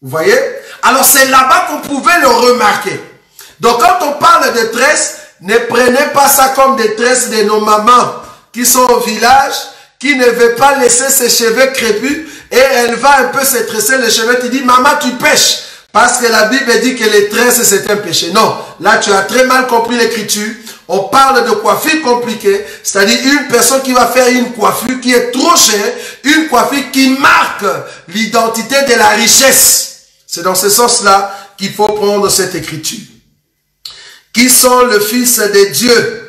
Vous voyez? Alors c'est là-bas qu'on pouvait le remarquer. Donc quand on parle de tresses, ne prenez pas ça comme des tresses de nos mamans qui sont au village, qui ne veut pas laisser ses cheveux crépus et elle va un peu se tresser les cheveux. Tu dis, maman, tu pêches. Parce que la Bible dit que les tresses, c'est un péché. Non, là, tu as très mal compris l'écriture. On parle de coiffure compliquée, c'est-à-dire une personne qui va faire une coiffure qui est trop chère, une coiffure qui marque l'identité de la richesse. C'est dans ce sens-là qu'il faut prendre cette écriture. Qui sont le Fils de Dieu?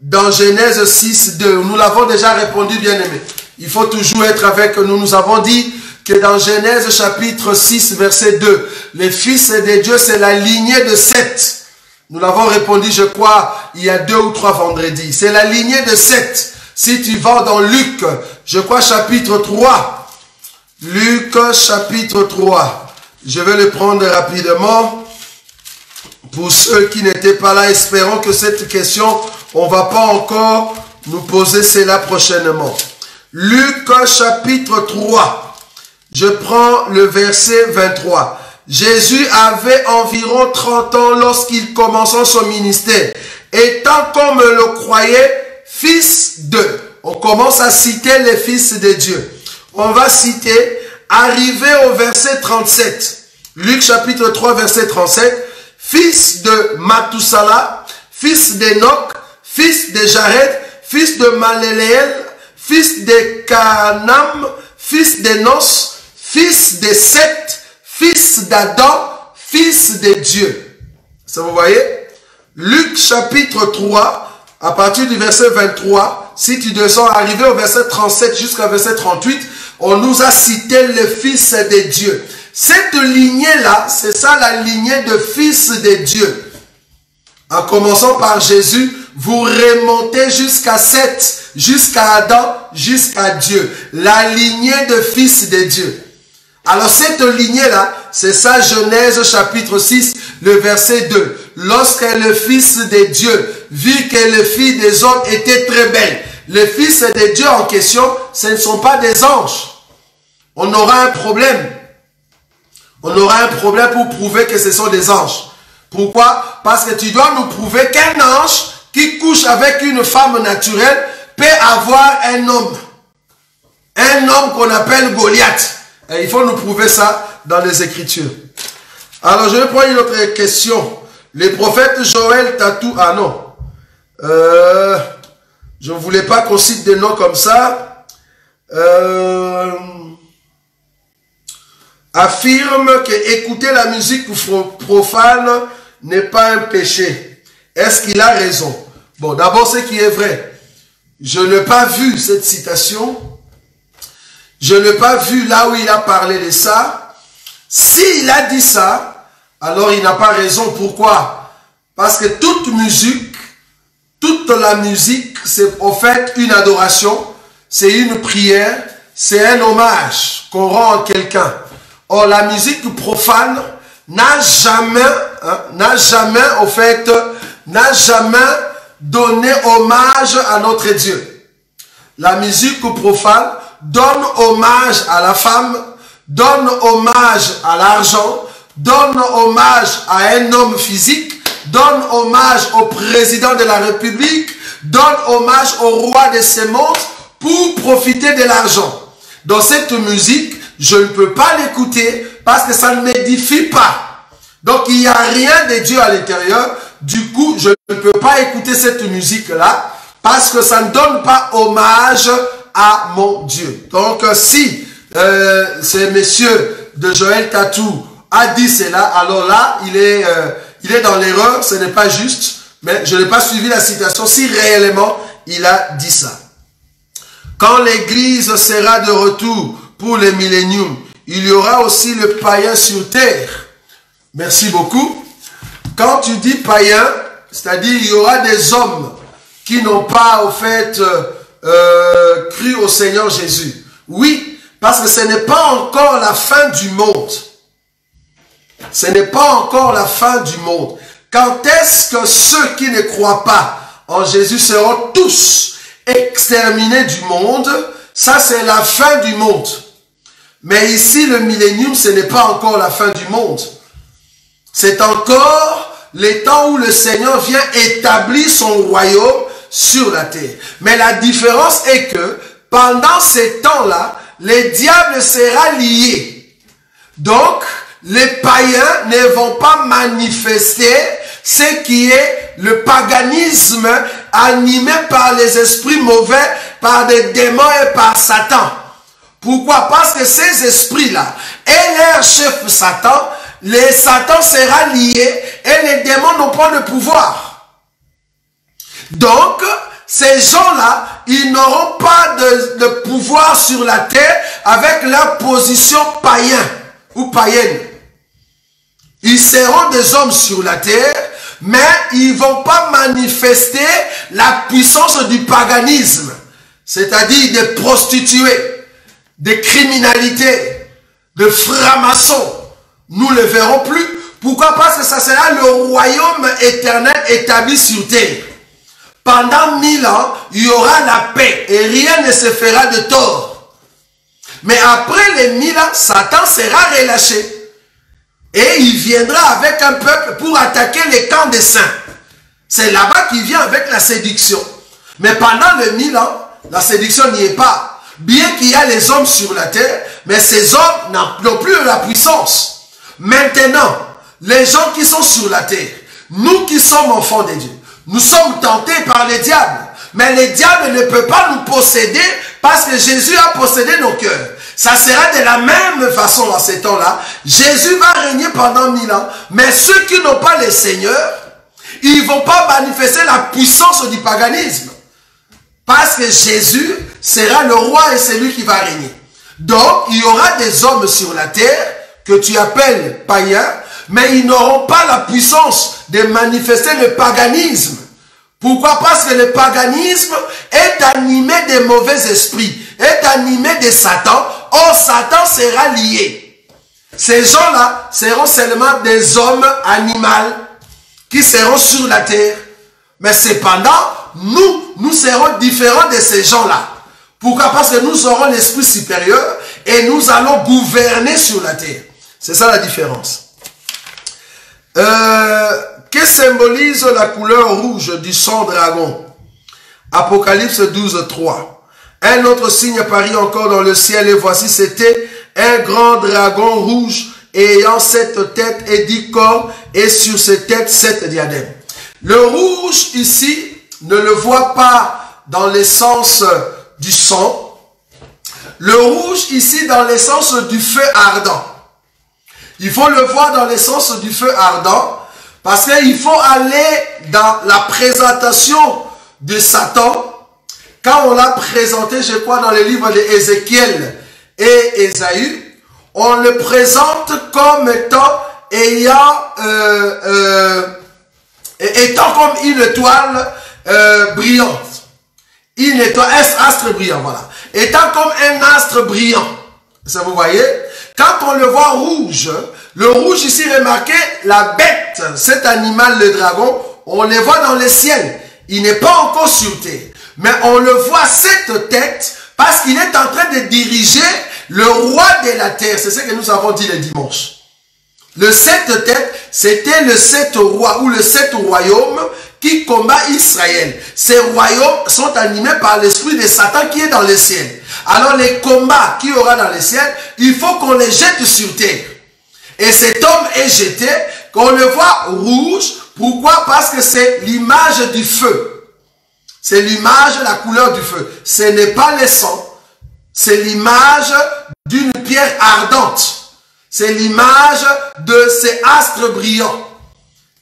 Dans Genèse 6, 2. Nous l'avons déjà répondu, bien aimé. Il faut toujours être avec nous. Nous avons dit que dans Genèse chapitre 6, verset 2, le Fils de Dieu, c'est la lignée de Seth. Nous l'avons répondu, je crois, il y a deux ou trois vendredis. C'est la lignée de Seth. Si tu vas dans Luc, je crois chapitre 3. Luc chapitre 3. Je vais le prendre rapidement. Pour ceux qui n'étaient pas là, espérons que cette question on va pas encore nous poser cela prochainement. Luc chapitre 3. Je prends le verset 23. Jésus avait environ 30 ans lorsqu'il commença son ministère. Étant comme le croyait, fils de. On commence à citer les fils de Dieu. On va citer, arrivé au verset 37. Luc chapitre 3 verset 37. Fils de Matusala, fils d'Enoch, fils de Jared, fils de Maléleel, fils de Canam, fils de Nos, fils de Seth, fils d'Adam, fils de Dieu. Ça vous voyez? Luc chapitre 3, à partir du verset 23, si tu descends, arriver au verset 37 jusqu'au verset 38, on nous a cité le fils de Dieu. Cette lignée-là, c'est ça la lignée de fils de Dieu. En commençant par Jésus, vous remontez jusqu'à Seth, jusqu'à Adam, jusqu'à Dieu. La lignée de fils de Dieu. Alors cette lignée-là, c'est ça Genèse chapitre 6, le verset 2. Lorsque le fils de Dieu vit que le fils des hommes était très belle, les fils de Dieu en question, ce ne sont pas des anges. On aura un problème. On aura un problème pour prouver que ce sont des anges. Pourquoi? Parce que tu dois nous prouver qu'un ange qui couche avec une femme naturelle peut avoir un homme. Un homme qu'on appelle Goliath. Il faut nous prouver ça dans les Écritures. Alors, je vais prendre une autre question. Les prophètes Joël Tatou, ah non. Euh, je ne voulais pas qu'on cite des noms comme ça. Euh, affirme que écouter la musique profane n'est pas un péché. Est-ce qu'il a raison? Bon, d'abord, ce qui est vrai. je n'ai pas vu cette citation. Je n'ai pas vu là où il a parlé de ça. S'il a dit ça, alors il n'a pas raison. Pourquoi? Parce que toute musique, toute la musique, c'est en fait une adoration, c'est une prière, c'est un hommage qu'on rend à quelqu'un. Or, la musique profane n'a jamais, hein, jamais, fait, n'a jamais donner hommage à notre Dieu. La musique profane donne hommage à la femme, donne hommage à l'argent, donne hommage à un homme physique, donne hommage au président de la République, donne hommage au roi de ces mondes pour profiter de l'argent. Dans cette musique, je ne peux pas l'écouter parce que ça ne m'édifie pas. Donc il n'y a rien de Dieu à l'intérieur. Du coup, je ne peux pas écouter cette musique-là parce que ça ne donne pas hommage à mon Dieu. Donc euh, si euh, ce monsieur de Joël Tatou a dit cela, alors là, il est, euh, il est dans l'erreur, ce n'est pas juste, mais je n'ai pas suivi la citation si réellement il a dit ça. Quand l'Église sera de retour pour les milléniums, il y aura aussi le païen sur terre. Merci beaucoup. Quand tu dis païen, c'est-à-dire il y aura des hommes qui n'ont pas au fait euh, cru au Seigneur Jésus. Oui, parce que ce n'est pas encore la fin du monde. Ce n'est pas encore la fin du monde. Quand est-ce que ceux qui ne croient pas en Jésus seront tous exterminés du monde? Ça, c'est la fin du monde. Mais ici, le millénium, ce n'est pas encore la fin du monde. C'est encore les temps où le Seigneur vient établir son royaume sur la terre. Mais la différence est que pendant ces temps-là, les diables sera lié. Donc, les païens ne vont pas manifester ce qui est le paganisme animé par les esprits mauvais, par des démons et par Satan. Pourquoi? Parce que ces esprits-là et leur chef Satan les Satan sera lié et les démons n'ont pas de pouvoir. Donc, ces gens-là, ils n'auront pas de, pouvoir sur la terre avec leur position païenne ou païenne. Ils seront des hommes sur la terre, mais ils vont pas manifester la puissance du paganisme, c'est-à-dire des prostituées, des criminalités, de francs-maçons, nous ne le verrons plus. Pourquoi? Parce que ça sera le royaume éternel établi sur terre. Pendant mille ans, il y aura la paix et rien ne se fera de tort. Mais après les mille ans, Satan sera relâché. Et il viendra avec un peuple pour attaquer les camps des saints. C'est là-bas qu'il vient avec la séduction. Mais pendant les mille ans, la séduction n'y est pas. Bien qu'il y a les hommes sur la terre, mais ces hommes n'ont plus la puissance. Maintenant, les gens qui sont sur la terre, nous qui sommes enfants de Dieu, nous sommes tentés par les diables. Mais les diables ne peuvent pas nous posséder parce que Jésus a possédé nos cœurs. Ça sera de la même façon dans ces temps-là. Jésus va régner pendant mille ans. Mais ceux qui n'ont pas le Seigneur, ils ne vont pas manifester la puissance du paganisme. Parce que Jésus sera le roi et c'est lui qui va régner. Donc, il y aura des hommes sur la terre que tu appelles païens, mais ils n'auront pas la puissance de manifester le paganisme. Pourquoi? Parce que le paganisme est animé des mauvais esprits, est animé de Satan. Or, Satan sera lié. Ces gens-là seront seulement des hommes animaux qui seront sur la terre. Mais cependant, nous, nous serons différents de ces gens-là. Pourquoi? Parce que nous aurons l'esprit supérieur et nous allons gouverner sur la terre. C'est ça la différence. Euh, que symbolise la couleur rouge du sang dragon Apocalypse 12, 3. Un autre signe apparut encore dans le ciel et voici c'était un grand dragon rouge ayant sept têtes et dix corps et sur ses têtes sept diadèmes. Le rouge ici ne le voit pas dans l'essence du sang. Le rouge ici dans l'essence du feu ardent. Il faut le voir dans l'essence du feu ardent parce qu'il faut aller dans la présentation de Satan quand on l'a présenté, je crois, dans le livre d'Ézéchiel et Ésaü, on le présente comme étant ayant, euh, euh, étant comme une étoile euh, brillante. Une étoile, un astre brillant, voilà. Étant comme un astre brillant. Ça vous voyez? Quand on le voit rouge, le rouge ici, remarquez, la bête, cet animal, le dragon, on le voit dans le ciel. Il n'est pas encore sur terre. Mais on le voit cette tête parce qu'il est en train de diriger le roi de la terre. C'est ce que nous avons dit le dimanche. Le sept têtes, c'était le sept roi ou le sept royaume qui combat Israël. Ces royaumes sont animés par l'esprit de Satan qui est dans le ciel. Alors les combats qu'il y aura dans le ciel, il faut qu'on les jette sur terre. Et cet homme est jeté, qu'on le voit rouge. Pourquoi? Parce que c'est l'image du feu. C'est l'image, la couleur du feu. Ce n'est pas le sang. C'est l'image d'une pierre ardente. C'est l'image de ces astres brillants.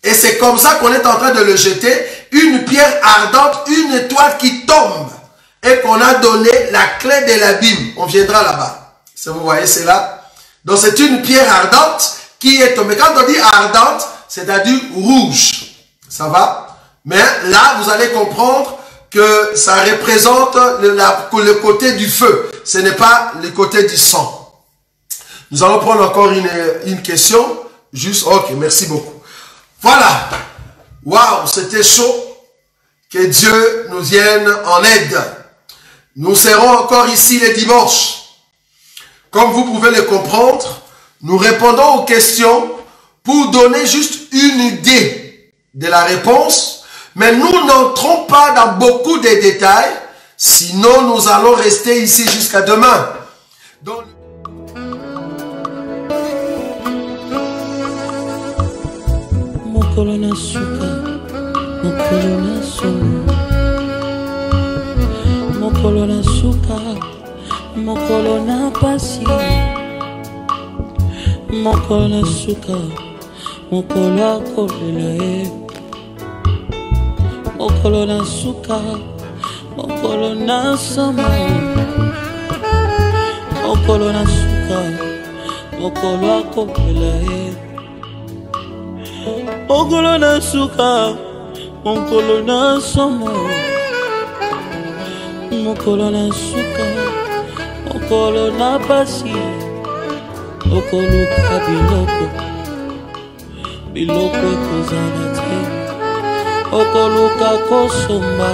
Et c'est comme ça qu'on est en train de le jeter. Une pierre ardente, une étoile qui tombe. Et qu'on a donné la clé de l'abîme. On viendra là-bas. Si vous voyez, c'est là. Donc c'est une pierre ardente qui est tombée. Quand on dit ardente, c'est-à-dire rouge. Ça va? Mais là, vous allez comprendre que ça représente le, côté du feu. Ce n'est pas le côté du sang. Nous allons prendre encore une, une question. Juste, ok, merci beaucoup. Voilà. Waouh, c'était chaud. Que Dieu nous vienne en aide. Nous serons encore ici les dimanches. Comme vous pouvez le comprendre, nous répondons aux questions pour donner juste une idée de la réponse, mais nous n'entrons pas dans beaucoup de détails, sinon nous allons rester ici jusqu'à demain. Mokolo na suka mokolo na somo mokolo na suka mokolo na pasi. Mokolo na suka mokolo akolela ye. Mokolo na suka mokolo na somo mokolo na suka mokolo akolela ye mokolo na suka mokolo na somo mokolo na suka mokolo na pasi okoluka biloko. Biloko ekozala te. Okoluka kosomba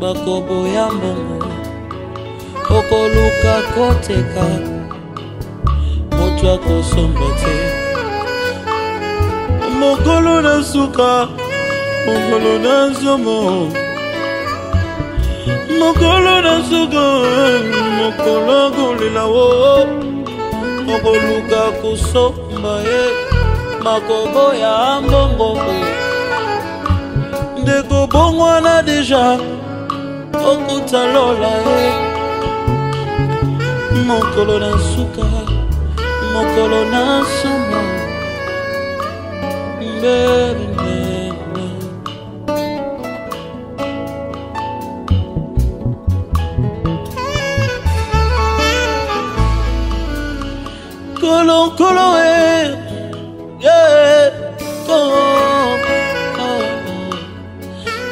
bakobo ya mbongo. Okoluka koteka moto akosomba te mokolo na suka mokolo na zomo mokolo na suka mokolo kolela wo. Okoluka kosomba ye makobo ya mbongo ndeko bongwana deja okuta lola ye. Mokolo na suka mokolo na somo Colon, colon, eh, yeah, colon, ah, ah,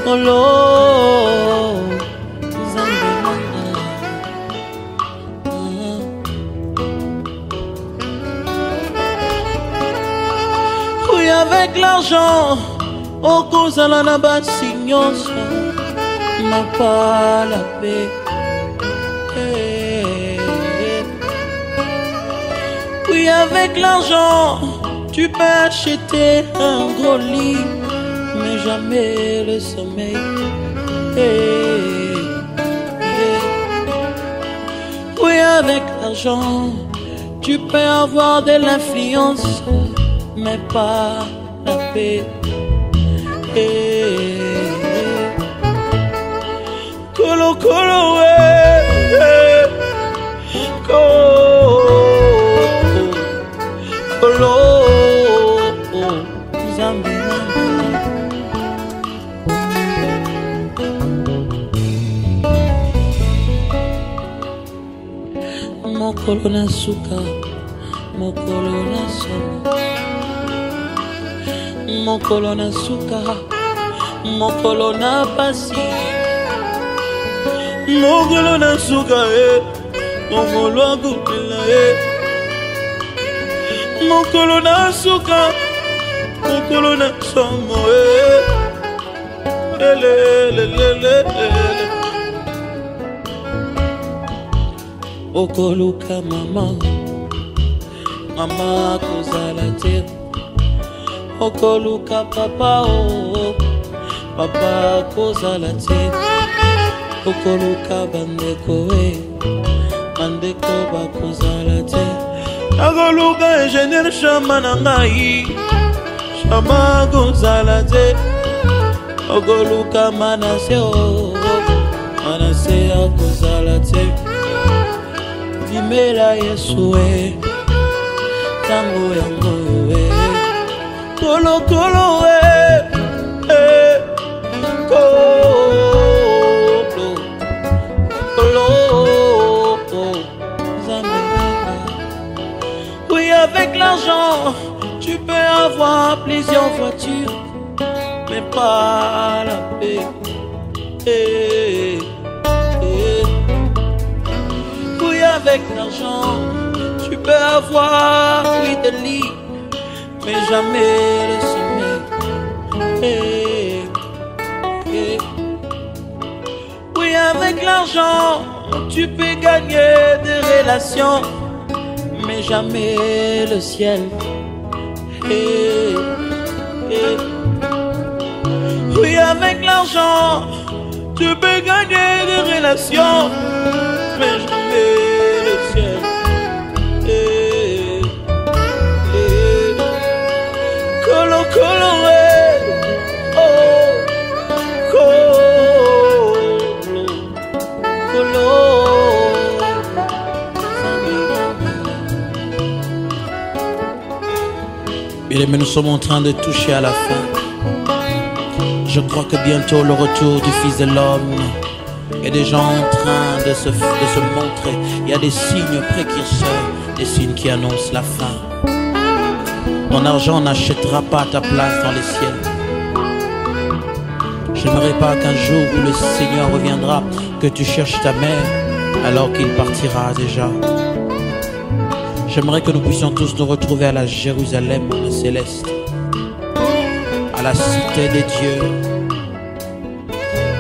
colon. Avec l'argent, okozala na basi nyonso na pala pe Eh, eh. Oui, avec l'argent, tu peux acheter un gros lit, mais jamais le sommeil. Oui, avec l'argent, tu peux avoir de l'influence, mais pas happy. Kolo kolo we go kolo Zambia. mokolo na suka mokolo na solo mokolo na suka mokolo na pasi mokolo na suka e mokolo akutela e mokolo na suka mokolo na somo e elelelelele okoluka mama mama kozala te okoluka papa o papa kozala te. Okoluka bandeko e bandeko bakozala te. Nakoluka ingénieur shama na ngai shama kozala te. Okoluka manase o manase akozala te. Bimela yesu e ntango yango e e e, kolo Zambe. Oui, avec l'argent, tu peux avoir plusieurs voitures, mais pas la paix. Eh, eh. Oui, avec l'argent, tu peux avoir des lits, jamais le sommeil. Eh, eh. Oui, avec l'argent, tu peux gagner des relations, mais jamais le ciel. Eh. Oui, avec l'argent, tu peux gagner des relations, mais jamais Aimés, nous sommes en train de toucher à la fin. Je crois que bientôt le retour du Fils de l'homme est déjà en train de se, montrer. Il y a des signes précurseurs, des signes qui annoncent la fin. Ton argent n'achètera pas ta place dans les ciels. J'aimerais pas qu'un jour où le Seigneur reviendra, que tu cherches ta mère alors qu'il partira déjà. J'aimerais que nous puissions tous nous retrouver à la Jérusalem céleste, à la cité des dieux.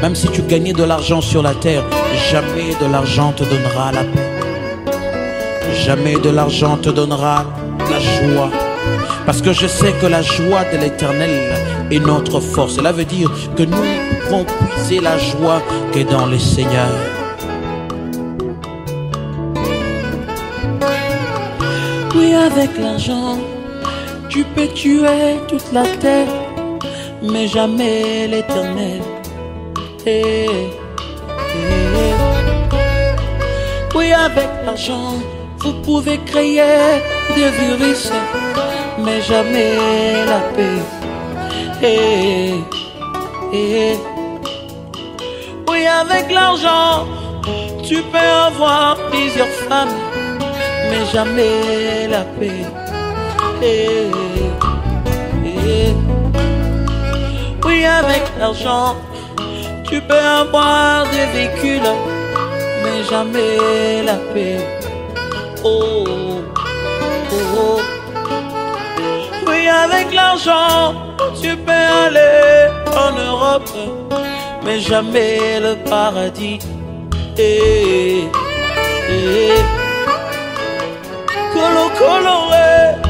Même si tu gagnais de l'argent sur la terre, jamais de l'argent te donnera la paix. Jamais de l'argent te donnera la joie. Parce que je sais que la joie de l'éternel est notre force. Cela veut dire que nous pouvons puiser la joie que dans le Seigneur. Oui, avec l'argent, tu peux tuer toute la terre, mais jamais l'éternel. Eh, eh. Oui, avec l'argent, vous pouvez créer des virus, mais jamais la paix. Eh, eh. Oui, avec l'argent, tu peux avoir plusieurs femmes, mais jamais la paix. Eh, eh. Oui, avec l'argent, tu peux avoir des véhicules, mais jamais la paix. Oh, oh, oh. Oui, avec l'argent, tu peux aller en Europe, mais jamais le paradis. Eh, no color.